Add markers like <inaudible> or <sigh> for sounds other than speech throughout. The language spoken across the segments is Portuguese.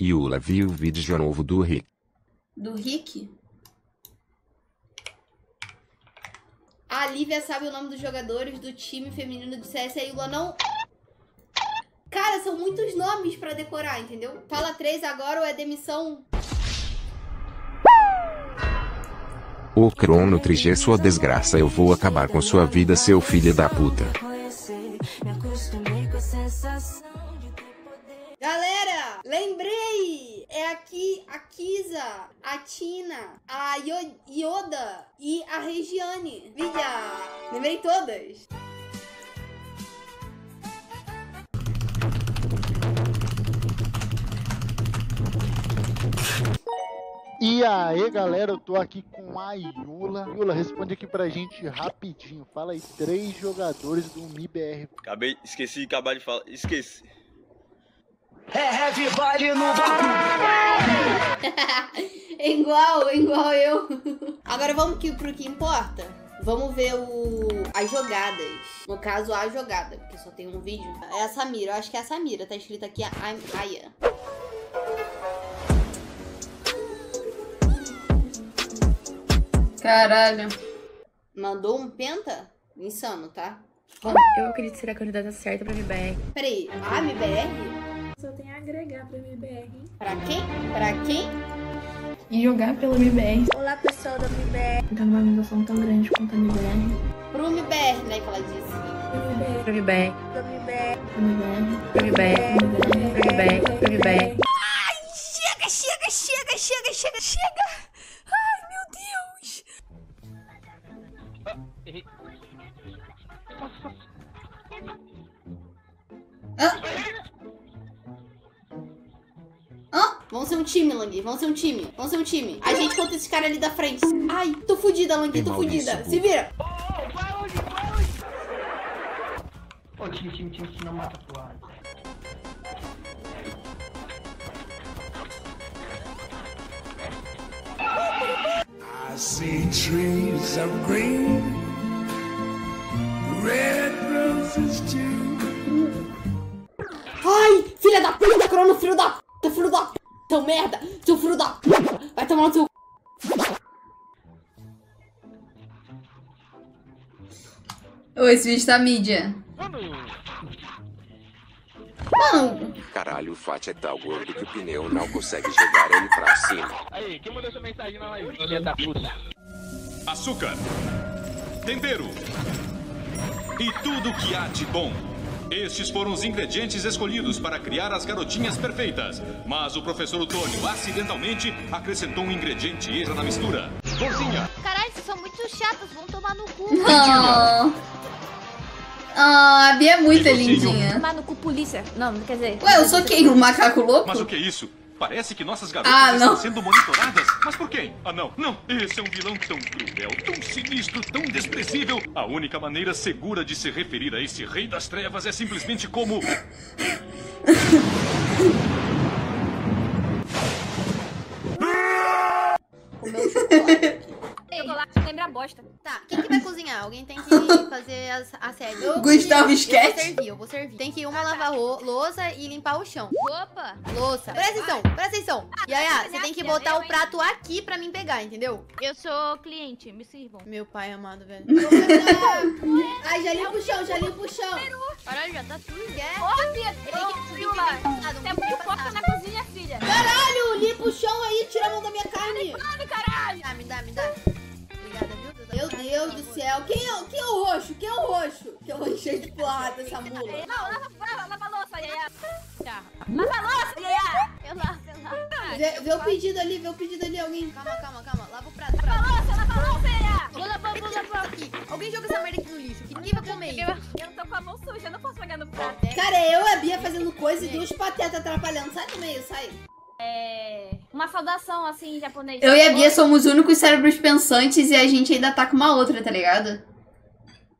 Yula viu o vídeo novo do Rick. Do Rick? A Lívia sabe o nome dos jogadores do time feminino de CS e a Yula não. Cara, são muitos nomes pra decorar, entendeu? Fala três agora ou é demissão? O Crono Trigê sua desgraça eu vou acabar com sua vida seu filho da puta. Galera, lembrei! É aqui a Kisa, a Tina, a Yo- Yoda e a Regiane. Vídea! Lembrei todas. E aí, galera, eu tô aqui com a Yula. Yula, responde aqui pra gente rapidinho. Fala aí, três jogadores do MIBR. Acabei, esqueci de acabar de falar. Esqueci. É <laughs> igual, é igual eu. Agora vamos que, pro que importa. Vamos ver o, as jogadas. No caso, a jogada, porque só tem um vídeo. É a Samira, eu acho que é a Samira. Tá escrito aqui a Aya. Caralho. Mandou um penta? Insano, tá? Eu acredito ser a candidata certa pra MBR. Peraí, a MBR? Agregar pra MBR. Pra quem? Pra quem? E jogar pela MBR. Olá pessoal da MBR. Então, numa organização tão grande quanto a MBR. Pro MBR, né, que ela disse. Pra MBR. Da MBR. Pra MBR. Pra MBR. Pra MBR. Pra MBR. Chega, chega, chega, chega, chega, chega. Ai, meu Deus. Hã? Vamos ser um time, Langui. Vamos ser um time. Vamos ser um time. A gente contra esse cara ali da frente. Ai, tô fudida, Langui. Tô fudida. Se vira. Ô, time, time, time, time, não mata pro ar. I see trees of green, red roses too. Ai, filha da puta, crono, filho da Seu merda, seu filho da puta. Vai tomar no seu... Ô, esse vídeo tá mídia. Mano, Caralho, o Fat é tal gordo que o pneu não consegue jogar ele pra cima. Aí, quem mandou essa mensagem na live? Filha da puta. açúcar, tempero e tudo que há de bom. Estes foram os ingredientes escolhidos para criar as garotinhas perfeitas. Mas o professor Otônio acidentalmente acrescentou um ingrediente extra na mistura. Florzinha, Caralho, vocês são muito chatos, vão tomar no cu. Ah, ah, a Bia é muito lindinha. Tomar no cu polícia. Não, quer dizer. Ué, eu sou quem? O macaco louco? mas o que é isso? Parece que nossas garotas Ah, estão sendo monitoradas. Mas por quem? Ah, não, não. Esse é um vilão tão cruel, tão sinistro, tão desprezível. A única maneira segura de se referir a esse rei das trevas é simplesmente como... <laughs> Chocolate lembra bosta. Tá, quem que vai cozinhar? Alguém tem que fazer as- a sede. Eu, <laughs> Gustavo eu Sketch? vou servir, eu vou servir. Tem que uma lavar ro- louça e limpar o chão. Opa! Louça. Presta atenção, presta atenção. Yaya, você minha tem que botar eu, o prato aqui pra mim pegar, entendeu? Eu sou cliente, me sirvam. Meu pai amado, velho. <laughs> Ai, já limpa o chão, já limpa o chão. Caralho, já tá tudo. Quer? Ô, filha, Tem que- Você é foca na cozinha, filha. Caralho, limpa o chão aí, tira a mão da minha carne. Come, caralho! Dá, me dá, me dá. Meu Deus do céu. Quem é, quem é o roxo? Quem é o roxo? Que eu enchei de porrada essa mula. Não, lava, lava, lava a louça, Yaya. Tá. Lava a louça, Yaya. Eu lavo, eu lavo. Vê, vê o pedido ali, vê o pedido ali, alguém. Calma, calma, calma. Lava o prato, Lava a louça, lava a louça, Yaya. Vou lavar, vou lavar aqui. Alguém joga essa merda aqui no lixo, que ninguém vai comer isso. Eu, tô com a mão suja, eu não posso pegar no prato. Cara, eu e a Bia fazendo coisa e duas patetas atrapalhando. Sai do meio, sai. É. Uma saudação assim em japonês. Eu e a Bia somos os únicos cérebros pensantes e a gente ainda tá com uma outra, tá ligado?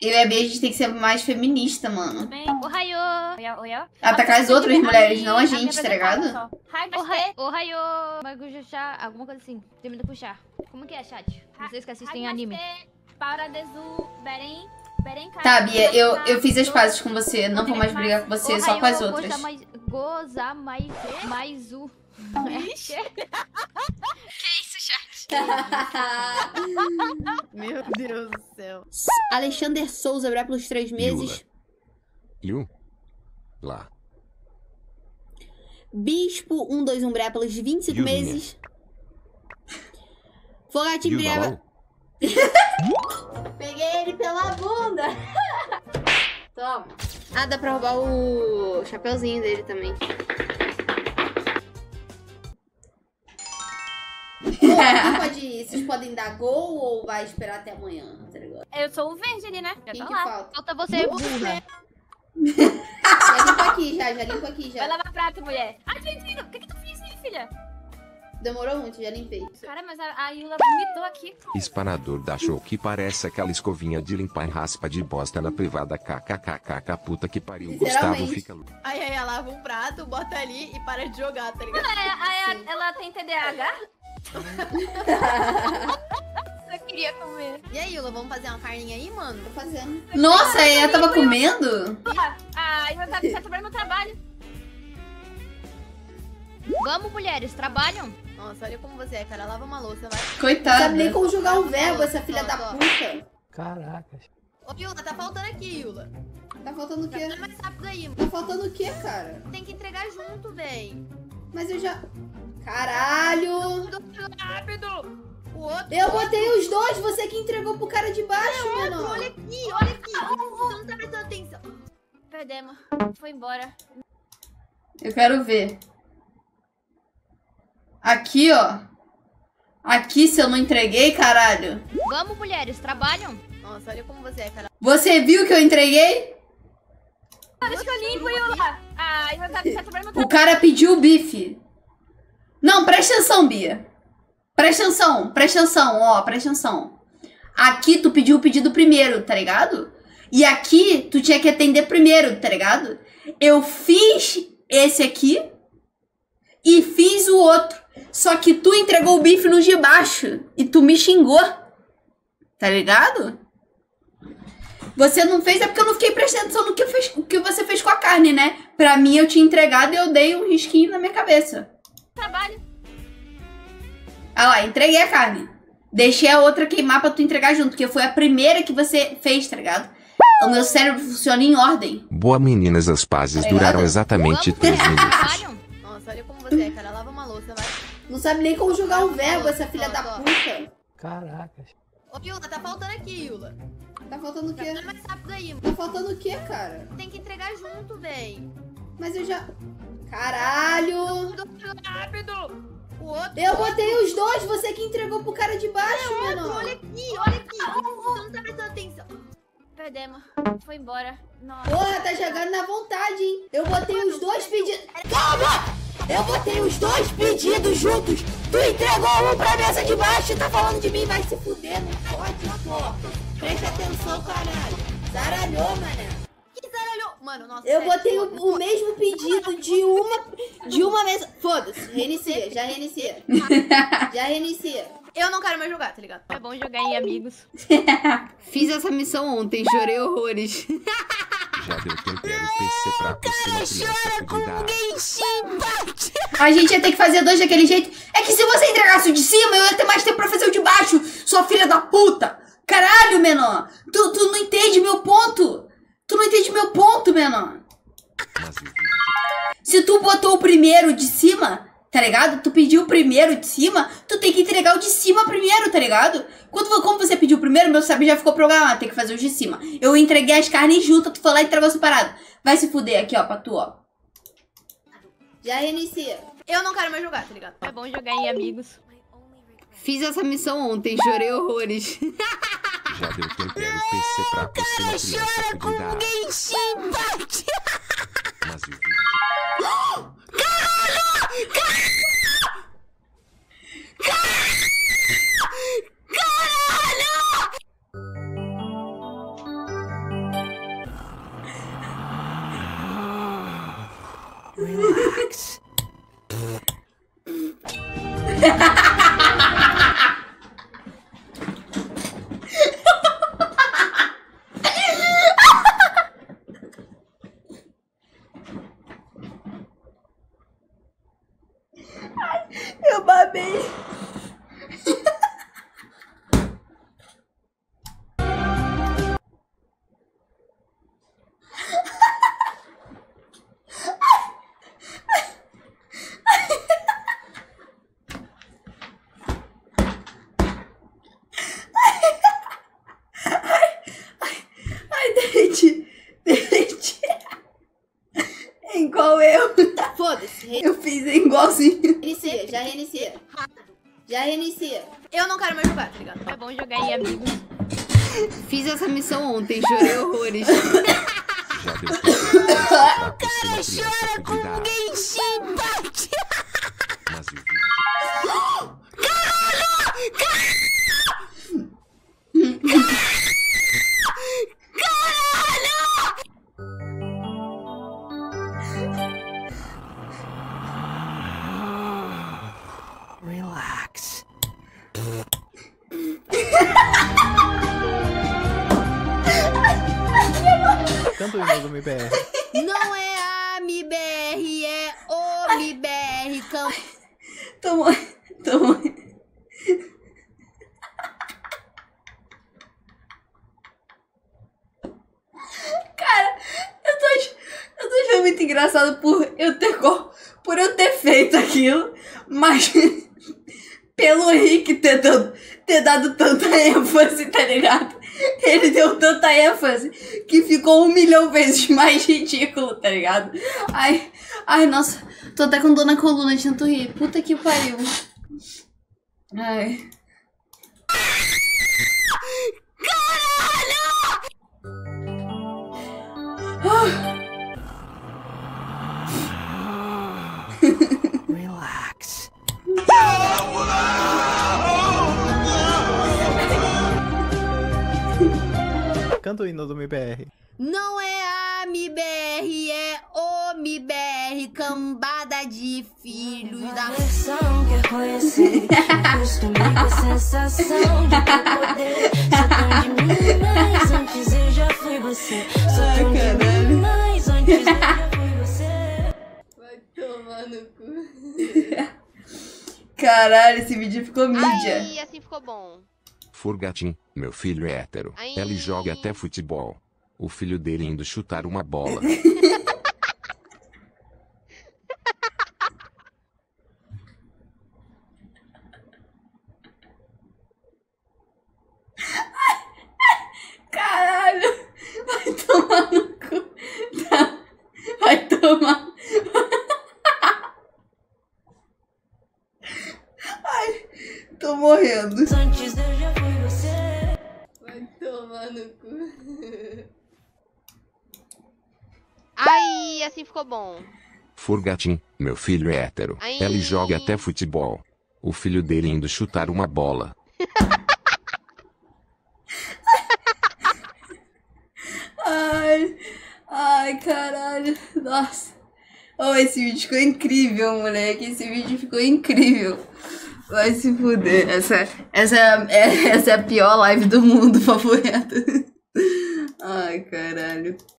Eu e a Bia, a gente tem que ser mais feminista, mano. Bem, Ohayô. Oya, oya. Atacar as outras mulheres, não a me gente, tá ligado? Ohayô. Ohayô. Bagulho chá, alguma coisa assim. Termina com chá. Como que é, chat? Vocês que assistem anime. Para desu, Beren, Tá, Bia, eu, eu fiz as pazes com você. Não vou mais brigar com você, só com as outras. gozar mais, mais o. Ixi. <laughs> que isso, chat? <laughs> Meu Deus do céu. Alexander Souza, obrigado pelos três meses. Liu. Lá. Bispo 121 Bré pelos 25 Yulinha. meses. Fogatinho. Dalal. <laughs> Peguei ele pela bunda. Toma. Ah, dá pra roubar o chapeuzinho dele também. Aqui pode, vocês podem dar gol ou vai esperar até amanhã? Tá ligado? Eu sou o verde ali, né? Já Quem tá que lá. falta? Falta você, burra. Já limpa aqui, já, já limpa aqui, Vai já. lavar prato, mulher. Ai, gente, o que que tu fez aí, filha? Demorou muito, já limpei. Cara, mas a, a Yula vomitou aqui. Espanador da show que parece aquela escovinha de limpar raspa de bosta na privada kkkk puta que pariu. Gustavo fica louco. Aí, aí, ela lava um prato, bota ali e para de jogar, tá ligado? Aí, aí, ela tem TDAH? <laughs> Eu queria comer. E aí, Yula, vamos fazer uma carninha aí, mano? Tô fazendo. Nossa, ela tava comendo? Ah, Yula tá, tá trabalhando no trabalho. Vamos, mulheres, trabalham? Nossa, olha como você é, cara. Lava uma louça, vai. Coitada. Sabe nem conjugar um verbo, essa filha da puta. Caracas. Ô, Yula, tá faltando aqui, Yula. Tá faltando o quê? Tá mais rápido aí, mano. Tá faltando o quê, cara? Tem que entregar junto, véi. Mas eu já. Caralho! Rápido! O outro. Eu botei os dois, você que entregou pro cara de baixo, outro, mano. olha aqui, olha aqui. Você não tá prestando atenção. Perdemos. Foi embora. Eu quero ver. Aqui, ó. Aqui, se eu não entreguei, caralho. Vamos, mulheres, trabalham? Nossa, olha como você é, cara. Você viu que eu entreguei? Ah, deixa que eu limpo, Yula. Ah, Yula tá, tá no O cara pediu o bife. Não, presta atenção, Bia. Presta atenção, presta atenção, ó, presta atenção. Aqui tu pediu o pedido primeiro, tá ligado? E aqui tu tinha que atender primeiro, tá ligado? Eu fiz esse aqui e fiz o outro. Só que tu entregou o bife no de baixo e tu me xingou. Tá ligado? Você não fez é porque eu não fiquei prestando atenção no que, fez, que você fez com a carne, né? Pra mim eu tinha entregado e eu dei um risquinho na minha cabeça. Trabalho. Ah lá, entreguei a carne. Deixei a outra queimar pra tu entregar junto, porque foi a primeira que você fez, tá ligado? O meu cérebro funciona em ordem. Boa meninas, as pazes Tá duraram exatamente Vamos, 3 mulheres, minutos. Nossa, olha como você é, cara. Lava uma louça, vai. Não sabe nem conjugar um verbo, essa filha da puta. Caracas. Ô, Yula, tá faltando aqui, Yula. Tá faltando o quê? Tá mais rápido aí, mano. Tá faltando o quê, cara? Tem que entregar junto, véi. Mas eu já. Caralho! Rápido! Eu botei os dois, você que entregou pro cara de baixo, Outro, mano. olha aqui, olha aqui. Você não tá prestando atenção. Perdemos. Foi embora. Nossa. Porra, tá jogando na vontade, hein? Eu botei os dois pedidos. Calma! Eu botei os dois pedidos juntos. Tu entregou um pra mesa de baixo e tá falando de mim. Vai se fuder, não pode, porra. Presta atenção, caralho. Zaralhou, mané. Mano, nossa. Eu sério, botei o, o mesmo pedido de uma, de uma mesa. Foda-se, reinicia, já reinicia. <laughs> Já reinicia. Eu não quero mais jogar, tá ligado? É bom jogar em amigos. <laughs> Fiz essa missão ontem, chorei horrores. Já deu tempero PC pra você uma criança cuidar. A gente ia ter que fazer dois daquele jeito. É que se você entregasse o de cima, eu ia ter mais tempo pra fazer o de baixo, sua filha da puta! Caralho, menor! Tu, tu não entende meu ponto! Tu não entende meu ponto, menor! Se tu botou o primeiro de cima, tá ligado? Tu pediu o primeiro de cima, tu tem que entregar o de cima primeiro, tá ligado? Quando, como você pediu o primeiro, meu sabe já ficou programado, tem que fazer o de cima. Eu entreguei as carnes juntas, tu foi lá e entregou separado. Vai se fuder aqui, ó, pra tu, ó. Já reinicia. Eu não quero mais jogar, tá ligado? É bom jogar em amigos. Fiz essa missão ontem, chorei horrores. <laughs> Já deu tempo, era o PC pra você uma criança cuidar. Mas o vídeo... Caralho! Caralho! Caralho! Caralho! Relax. <laughs> Foda-se. Eu fiz igualzinho. Reinicia, já reinicia. Já reinicia. Eu não quero mais jogar, tá ligado? É bom jogar aí, amigos. Fiz essa missão ontem, chorei horrores. <laughs> O cara chora com Genshin Não é a MBR, é o MBR. Cam... Tô morrendo, tô morrendo. Cara, eu tô, eu tô achando muito engraçado por eu ter, por eu ter feito aquilo, mas <laughs> pelo Rick ter, dado- ter dado tanta <laughs> ênfase, tá ligado? <laughs> Ele deu tanta ênfase que ficou um milhão vezes <laughs> mais ridículo, tá ligado? Ai, ai, nossa, tô até com dor na coluna de tanto rir. Puta que pariu. Ai. <laughs> Relax. Canta o hino do MBR. Não é a MBR, é o MBR, cambada de filhos da. quer conhecer Costume com a sensação de poder Sou tão de mim, mas antes eu já fui você Sou tão de mim, mas antes eu já fui você Vai tomar no cu. Caralho, esse vídeo ficou mídia. Ai, assim ficou bom. Furgatim, meu filho é hétero. Ai. Ele joga até futebol. O filho dele indo chutar uma bola. <laughs> Caralho, vai tomar no cu. Tá. Vai tomar. Ai, tô morrendo. Antes Furgatim, meu filho é hétero. Ai. Ele joga até futebol. O filho dele indo chutar uma bola. <laughs> Ai, ai, caralho. Nossa. Oh, esse vídeo ficou incrível, moleque. Esse vídeo ficou incrível. Vai se fuder. Essa, essa, é, <laughs> essa é a pior live do mundo, <laughs> papo reto. Ai, caralho.